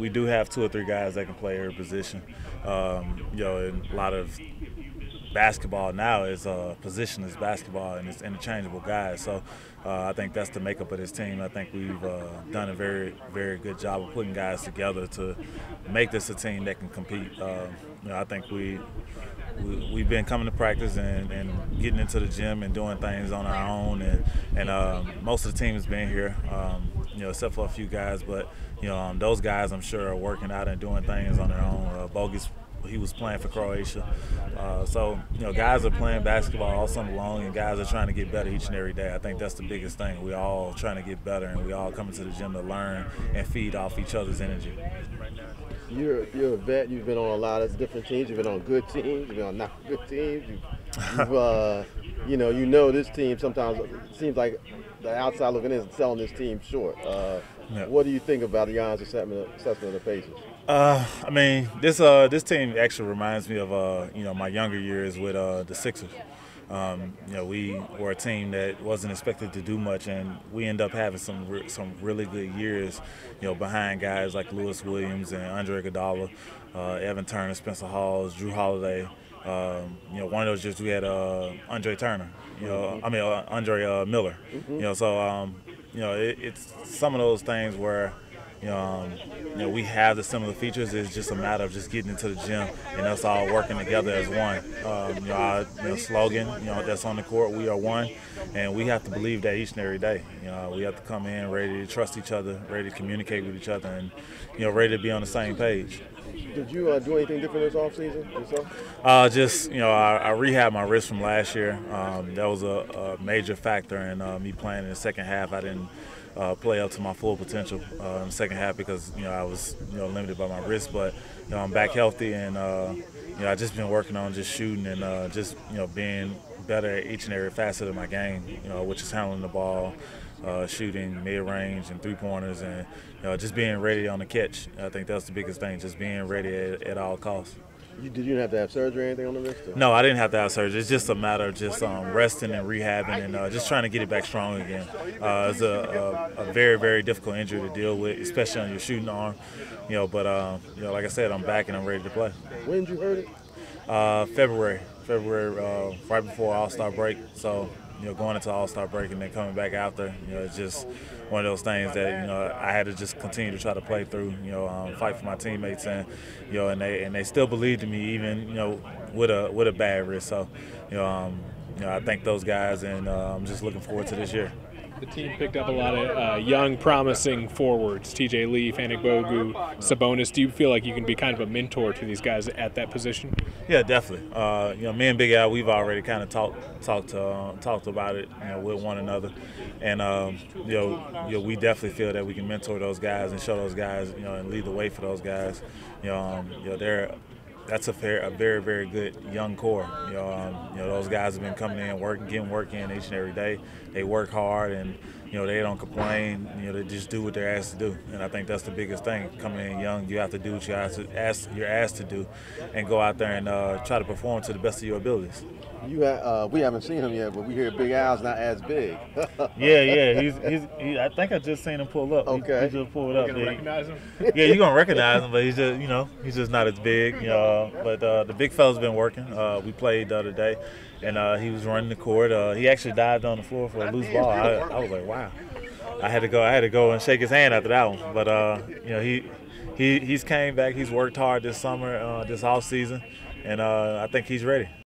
We do have two or three guys that can play every position. Um, you know, and a lot of basketball now is uh, positionless basketball and it's interchangeable guys. So uh, I think that's the makeup of this team. I think we've uh, done a very, very good job of putting guys together to make this a team that can compete. Uh, you know, I think we, we have been coming to practice and, and, getting into the gym and doing things on our own, and and um, most of the team has been here. Um, you know, except for a few guys, but you know, um, those guys I'm sure are working out and doing things on their own. Uh, Bogus he was playing for Croatia. Uh, so, you know, guys are playing basketball all summer long, and guys are trying to get better each and every day. I think that's the biggest thing. We're all trying to get better, and we all coming to the gym to learn and feed off each other's energy. You're you're a vet. You've been on a lot of different teams. You've been on good teams. You've been on not good teams. You've, you've uh, you know, you know this team. Sometimes it seems like the outside looking in is selling this team short. Uh, yeah. What do you think about the Jan's assessment, assessment of the Pacers? Uh, I mean, this uh, this team actually reminds me of uh, you know my younger years with uh, the Sixers. Um, you know, we were a team that wasn't expected to do much, and we end up having some re- some really good years. You know, behind guys like Louis Williams and Andre Iguodala, uh, Evan Turner, Spencer Hawes, Jrue Holiday. Um, you know, one of those years we had uh, Andre Turner. You know, I mean uh, Andre uh, Miller. Mm-hmm. You know, so um, you know it, it's some of those things where um, you know, we have the similar features. It's just a matter of just getting into the gym and us all working together as one. Um, you know, our you know, slogan, you know, that's on the court, we are one, and we have to believe that each and every day. You know, we have to come in ready to trust each other, ready to communicate with each other, and you know, ready to be on the same page. Did you uh, do anything different this offseason yourself? Uh, just, you know, I, I rehabbed my wrist from last year. Um, that was a, a, major factor in uh, me playing in the second half. I didn't uh, play up to my full potential uh, in the second half because you know I was you know limited by my wrist. But you know I'm back healthy and uh, you know I just been working on just shooting and uh, just you know being better at each and every facet of my game. You know which is handling the ball. Uh, shooting mid range and three pointers, and you know, just being ready on the catch. I think that's the biggest thing, just being ready at, at all costs. You, did you have to have surgery or anything on the wrist? Or? No, I didn't have to have surgery. It's just a matter of just um, resting and rehabbing and uh, just trying to get it back strong again. Uh, it's a, a, a, very, very difficult injury to deal with, especially on your shooting arm. You know, but uh, you know, like I said, I'm back and I'm ready to play. When did you hurt it? Uh, February, February, uh, right before All Star break. So you know, going into All Star break and then coming back after, you know, it's just one of those things that you know I had to just continue to try to play through, you know, um, fight for my teammates, and you know, and they and they still believed in me even you know with a with a bad wrist. So, you know, um, you know, I thank those guys, and uh, I'm just looking forward to this year the team picked up a lot of uh, young, promising forwards. T.J. Leaf, Anigbogu, Sabonis. Do you feel like you can be kind of a mentor to these guys at that position? Yeah, definitely. Uh, you know, me and Big Al, we've already kind of talked talked uh, talked about it, you know, with one another, and um, you know, you know, we definitely feel that we can mentor those guys and show those guys, you know, and lead the way for those guys. You know, um, you know, they're that's a fair, a very, very good young core. You know, um, you know those guys have been coming in, working, getting work in each and every day. They work hard, and you know they don't complain. You know they just do what they're asked to do, and I think that's the biggest thing. Coming in young, you have to do what you're asked to, ask, you're asked to do, and go out there and uh, try to perform to the best of your abilities. You uh, we haven't seen him yet, but we hear Big Al's not as big. yeah, yeah, he's, he's he, I think I just seen him pull up. Okay, he, he just pulled up. You gonna recognize him? yeah, you're gonna recognize him, but he's just you know he's just not as big. You know, but uh, the big fella's been working. Uh, we played the other day, and uh, he was running the court. Uh, he actually dived on the floor for a loose ball. I, I, was like, wow. I had to go. I had to go and shake his hand after that one. But uh, you know, he he he's came back. He's worked hard this summer, uh, this off season, and uh, I think he's ready.